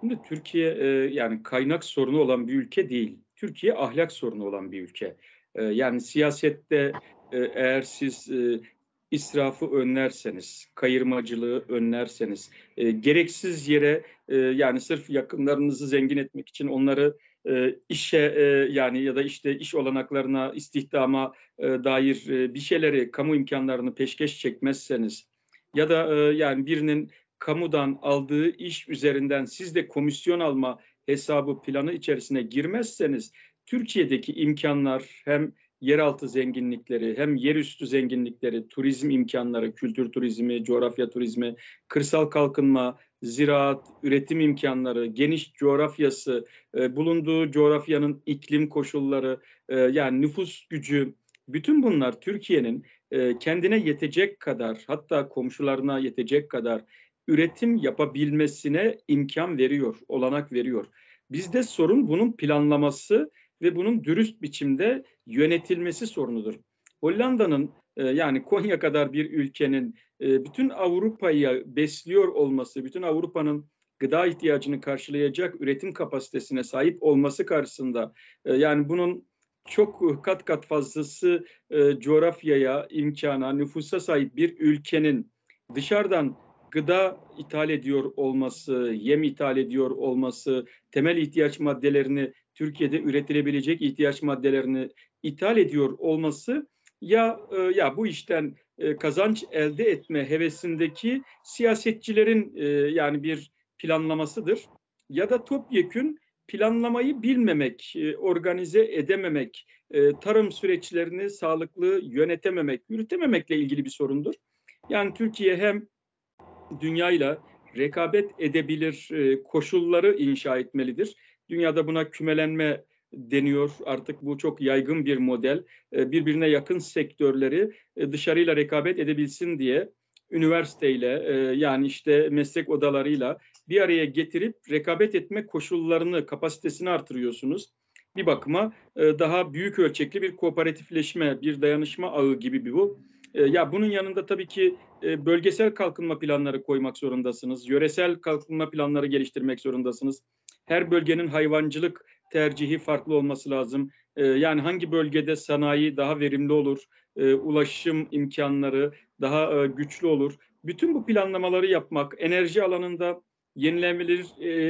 Şimdi Türkiye, eee, yani kaynak sorunu olan bir ülke değil. Türkiye ahlak sorunu olan bir ülke. Eee, yani siyasette, eee, eğer siz, eee, israfı önlerseniz, kayırmacılığı önlerseniz, eee, gereksiz yere, eee, yani sırf yakınlarınızı zengin etmek için onları, eee, işe, eee, yani ya da işte iş olanaklarına, istihdama, eee, dair, eee, bir şeyleri, kamu imkânlarını peşkeş çekmezseniz ya da, eee, yani birinin kamudan aldığı iş üzerinden siz de komisyon alma hesabı, planı içerisine girmezseniz Türkiye'deki imkânlar hem yeraltı zenginlikleri hem yerüstü zenginlikleri, turizm imkânları, kültür turizmi, coğrafya turizmi, kırsal kalkınma, ziraat, üretim imkânları, geniş coğrafyası, eee, bulunduğu coğrafyanın iklim koşulları, eee, yani nüfus gücü, bütün bunlar Türkiye'nin, eee, kendine yetecek kadar hatta komşularına yetecek kadar üretim yapabilmesine imkân veriyor, olanak veriyor. Bizde sorun bunun planlaması ve bunun dürüst biçimde yönetilmesi sorunudur. Hollanda'nın, eee, yani Konya kadar bir ülkenin, eee, bütün Avrupa'yı besliyor olması, bütün Avrupa'nın gıda ihtiyacını karşılayacak üretim kapasitesine sahip olması karşısında, eee, yani bunun çok kat kat fazlası, coğrafyaya, imkâna, nüfusa sahip bir ülkenin dışarıdan gıda ithal ediyor olması, yem ithal ediyor olması, temel ihtiyaç maddelerini, Türkiye'de üretilebilecek ihtiyaç maddelerini ithal ediyor olması ya, eee, ya bu işten, eee, kazanç elde etme hevesindeki siyasetçilerin, eee, yani bir planlamasıdır ya da topyekün planlamayı bilmemek, organize edememek, tarım süreçlerini sağlıklı yönetememek, yürütememekle ilgili bir sorundur. Yani Türkiye hem dünyayla rekabet edebilir, eee, koşulları inşa etmelidir. Dünyada buna kümelenme deniyor. Artık bu çok yaygın bir model. Eee, birbirine yakın sektörleri, eee, dışarıyla rekabet edebilsin diye üniversiteyle, yani işte meslek odalarıyla bir araya getirip rekabet etme koşullarını, kapasitesini artırıyorsunuz. Bir bakıma, daha büyük ölçekli bir kooperatifleşme, bir dayanışma ağı gibi bir bu. Eee, ya bunun yanında tabii ki, eee, bölgesel kalkınma planları koymak zorundasınız. Yöresel kalkınma planları geliştirmek zorundasınız. Her bölgenin hayvancılık tercihi farklı olması lazım. Eee, yani hangi bölgede sanayi daha verimli olur, eee, ulaşım imkânları daha, eee, güçlü olur. Bütün bu planlamaları yapmak, enerji alanında yenilenebilir,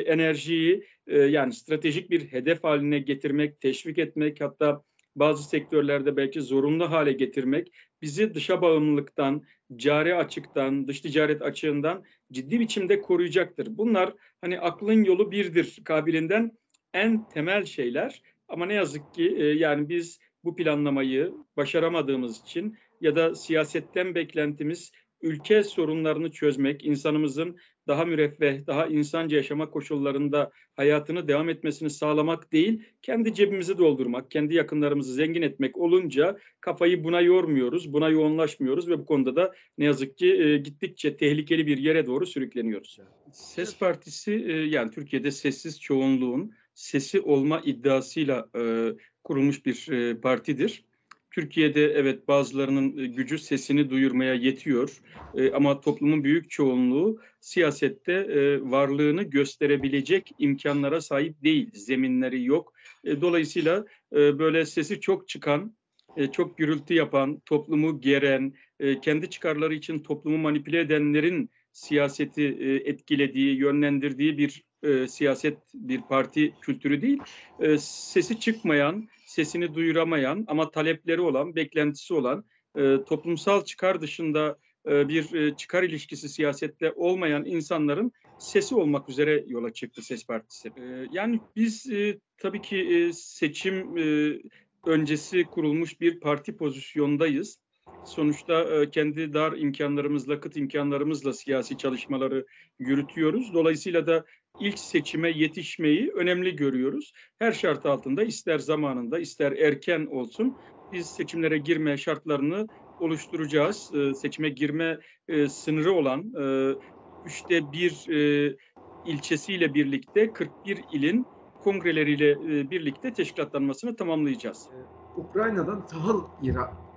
enerjiyi, yani stratejik bir hedef hâline getirmek, teşvik etmek hatta bazı sektörlerde belki zorunlu hâle getirmek bizi dışa bağımlılıktan, cari açıktan, dış ticaret açığından ciddi biçimde koruyacaktır. Bunlar hani aklın yolu birdir kabiliğinden en temel şeyler ama ne yazık ki, eee, yani biz bu planlamayı başaramadığımız için ya da siyasetten beklentimiz ülke sorunlarını çözmek, insanımızın daha müreffeh, daha insanca yaşama koşullarında hayatını devam etmesini sağlamak değil, kendi cebimizi doldurmak, kendi yakınlarımızı zengin etmek olunca kafayı buna yormuyoruz, buna yoğunlaşmıyoruz ve bu konuda da ne yazık ki, eee, gittikçe tehlikeli bir yere doğru sürükleniyoruz. Ses Partisi, eee, yani Türkiye'de sessiz çoğunluğun sesi olma iddiasıyla, eee, kurulmuş bir, eee, partidir. Türkiye'de evet, bazılarının, eee, gücü sesini duyurmaya yetiyor, eee, ama toplumun büyük çoğunluğu siyasette, eee, varlığını gösterebilecek imkânlara sahip değil, zeminleri yok. Eee, dolayısıyla, eee, böyle sesi çok çıkan, eee, çok gürültü yapan, toplumu geren, eee, kendi çıkarları için toplumu manipüle edenlerin siyaseti, eee, etkilediği, yönlendirdiği bir, eee, siyaset, bir parti kültürü değil. Eee, sesi çıkmayan, sesini duyuramayan ama talepleri olan, beklentisi olan, eee, toplumsal çıkar dışında, eee, bir, eee, çıkar ilişkisi siyasette olmayan insanların sesi olmak üzere yola çıktı Ses Partisi. Eee, yani biz, eee, tabii ki, eee, seçim, eee, öncesi kurulmuş bir parti pozisyondayız. Sonuçta, eee, kendi dar imkânlarımızla, kıt imkânlarımızla siyasi çalışmaları yürütüyoruz. Dolayısıyla da ilk seçime yetişmeyi önemli görüyoruz. Her şart altında ister zamanında ister erken olsun biz seçimlere girme şartlarını oluşturacağız. Eee, seçime girme, eee, sınırı olan, eee, 3'te 1, eee, ilçesiyle birlikte 41 ilin kongreleriyle, eee, birlikte teşkilatlanmasını tamamlayacağız. Eee, Ukrayna'dan tahıl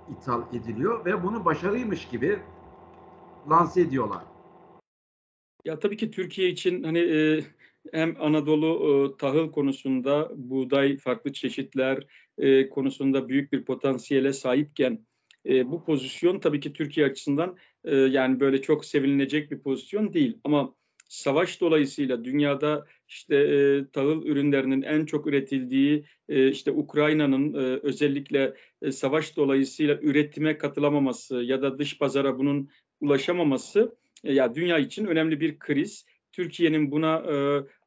ithal ediliyor ve bunu başarıymış gibi lanse ediyorlar. Ya, tabii ki Türkiye için, hani, eee, hem Anadolu e, tahıl konusunda buğday farklı çeşitler e, konusunda büyük bir potansiyele sahipken e, bu pozisyon tabii ki Türkiye açısından e, yani böyle çok sevilinecek bir pozisyon değil. Ama savaş dolayısıyla dünyada işte e, tahıl ürünlerinin en çok üretildiği e, işte Ukrayna'nın e, özellikle e, savaş dolayısıyla üretime katılamaması ya da dış pazara bunun ulaşamaması e, ya dünya için önemli bir kriz. Türkiye'nin buna e,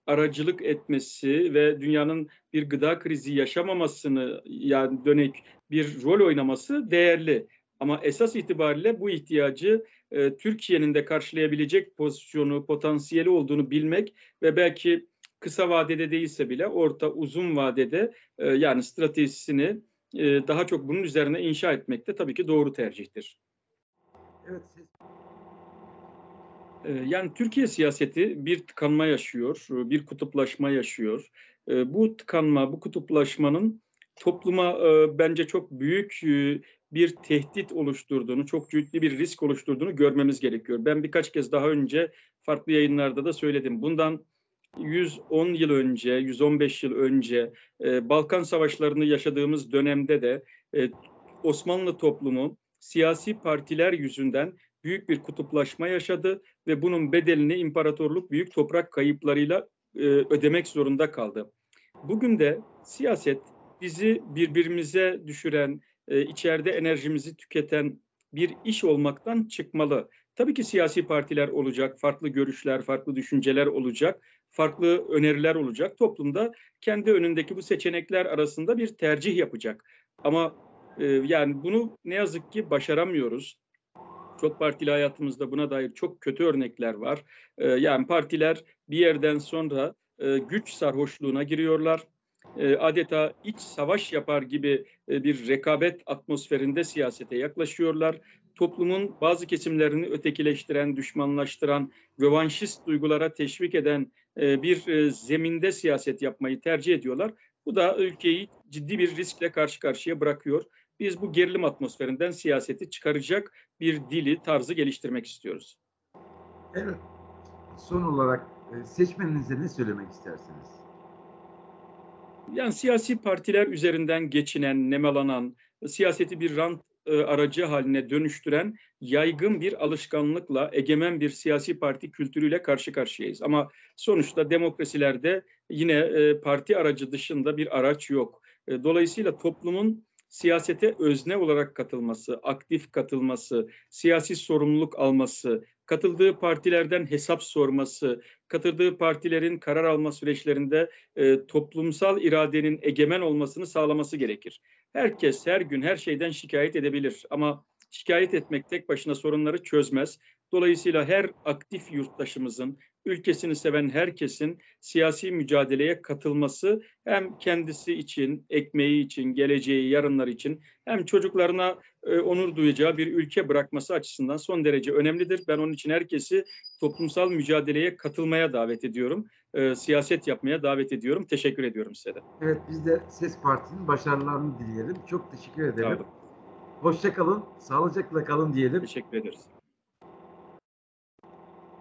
aracılık etmesi ve dünyanın bir gıda krizi yaşamamasını yani dönek bir rol oynaması değerli. Ama esas itibariyle bu ihtiyacı e, Türkiye'nin de karşılayabilecek pozisyonu, potansiyeli olduğunu bilmek ve belki kısa vadede değilse bile orta uzun vadede e, yani stratejisini e, daha çok bunun üzerine inşa etmek de tabii ki doğru tercihtir. Evet. E, yani Türkiye siyaseti bir tıkanma yaşıyor, bir kutuplaşma yaşıyor. E, bu tıkanma, bu kutuplaşmanın topluma e, bence çok büyük e, bir tehdit oluşturduğunu, çok ciddi bir risk oluşturduğunu görmemiz gerekiyor. Ben birkaç kez daha önce farklı yayınlarda da söyledim. Bundan 110 yıl önce, 115 yıl önce e, Balkan Savaşlarını yaşadığımız dönemde de e, Osmanlı toplumu siyasi partiler yüzünden büyük bir kutuplaşma yaşadı ve bunun bedelini imparatorluk büyük toprak kayıplarıyla e, ödemek zorunda kaldı. Bugün de siyaset bizi birbirimize düşüren, e, içeride enerjimizi tüketen bir iş olmaktan çıkmalı. Tabii ki siyasi partiler olacak, farklı görüşler, farklı düşünceler olacak, farklı öneriler olacak. Toplumda kendi önündeki bu seçenekler arasında bir tercih yapacak. Ama e, yani bunu ne yazık ki başaramıyoruz. Çok partili hayatımızda buna dair çok kötü örnekler var. E, yani partiler bir yerden sonra e, güç sarhoşluğuna giriyorlar e, adeta iç savaş yapar gibi e, bir rekabet atmosferinde siyasete yaklaşıyorlar. Toplumun bazı kesimlerini ötekileştiren, düşmanlaştıran, rövanşist duygulara teşvik eden e, bir zeminde siyaset yapmayı tercih ediyorlar. Bu da ülkeyi ciddi bir riskle karşı karşıya bırakıyor. Biz bu gerilim atmosferinden siyaseti çıkaracak bir dili, tarzı geliştirmek istiyoruz. Evet. Son olarak seçmeninize ne söylemek istersiniz? Yani siyasi partiler üzerinden geçinen, nemalanan, siyaseti bir rant e, aracı haline dönüştüren yaygın bir alışkanlıkla egemen bir siyasi parti kültürüyle karşı karşıyayız. Ama sonuçta demokrasilerde yine e, parti aracı dışında bir araç yok. E, dolayısıyla toplumun siyasete özne olarak katılması, aktif katılması, siyasi sorumluluk alması, katıldığı partilerden hesap sorması, katıldığı partilerin karar alma süreçlerinde e, toplumsal iradenin egemen olmasını sağlaması gerekir. Herkes her gün her şeyden şikayet edebilir ama şikayet etmek tek başına sorunları çözmez. Dolayısıyla her aktif yurttaşımızın, ülkesini seven herkesin siyasi mücadeleye katılması hem kendisi için, ekmeği için, geleceği, yarınlar için hem çocuklarına e, onur duyacağı bir ülke bırakması açısından son derece önemlidir. Ben onun için herkesi toplumsal mücadeleye katılmaya davet ediyorum. E, siyaset yapmaya davet ediyorum. Teşekkür ediyorum size de. Evet biz de Ses Parti'nin başarılarını dileyelim. Çok teşekkür ederim. Hoşça kalın, sağlıcakla kalın diyelim. Teşekkür ederiz.